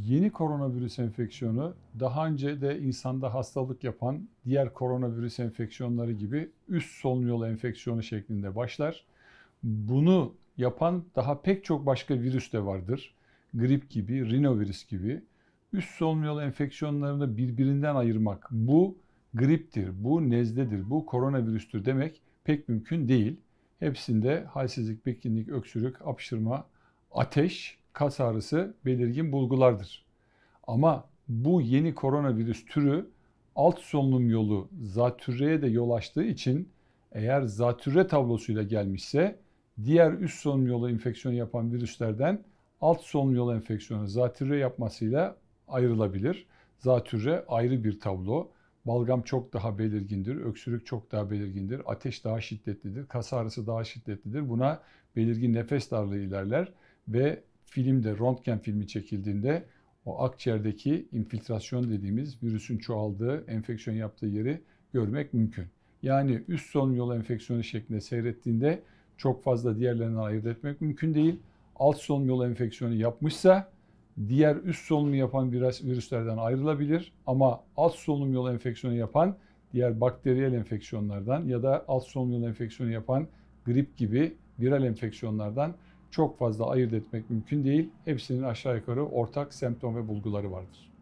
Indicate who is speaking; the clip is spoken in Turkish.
Speaker 1: Yeni koronavirüs enfeksiyonu daha önce de insanda hastalık yapan diğer koronavirüs enfeksiyonları gibi üst solunum enfeksiyonu şeklinde başlar. Bunu yapan daha pek çok başka virüs de vardır. Grip gibi, rinovirüs gibi. Üst solunum yolu enfeksiyonlarını birbirinden ayırmak bu griptir, bu nezledir, bu koronavirüstür demek pek mümkün değil. Hepsinde halsizlik, bitkinlik, öksürük, apışırma, ateş, kas ağrısı belirgin bulgulardır. Ama bu yeni koronavirüs türü alt solunum yolu zatürreye de yol açtığı için eğer zatürre tablosuyla gelmişse diğer üst solunum yolu enfeksiyonu yapan virüslerden alt solunum yolu enfeksiyonu zatürre yapmasıyla ayrılabilir. Zatürre ayrı bir tablo. Balgam çok daha belirgindir, öksürük çok daha belirgindir, ateş daha şiddetlidir, kas ağrısı daha şiddetlidir. Buna belirgin nefes darlığı ilerler ve filmde, röntgen filmi çekildiğinde o akciğerdeki infiltrasyon dediğimiz virüsün çoğaldığı, enfeksiyon yaptığı yeri görmek mümkün. Yani üst solunum yolu enfeksiyonu şeklinde seyrettiğinde çok fazla diğerlerinden ayırt etmek mümkün değil. Alt solunum yolu enfeksiyonu yapmışsa diğer üst solunumu yapan virüslerden ayrılabilir ama alt solunum yolu enfeksiyonu yapan diğer bakteriyel enfeksiyonlardan ya da alt solunum yolu enfeksiyonu yapan grip gibi viral enfeksiyonlardan çok fazla ayırt etmek mümkün değil. Hepsinin aşağı yukarı ortak semptom ve bulguları vardır.